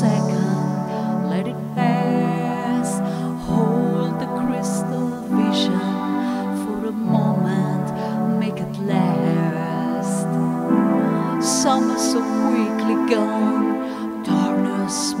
second, let it pass. Hold the crystal vision for a moment, make it last. Summer so quickly gone, darkness.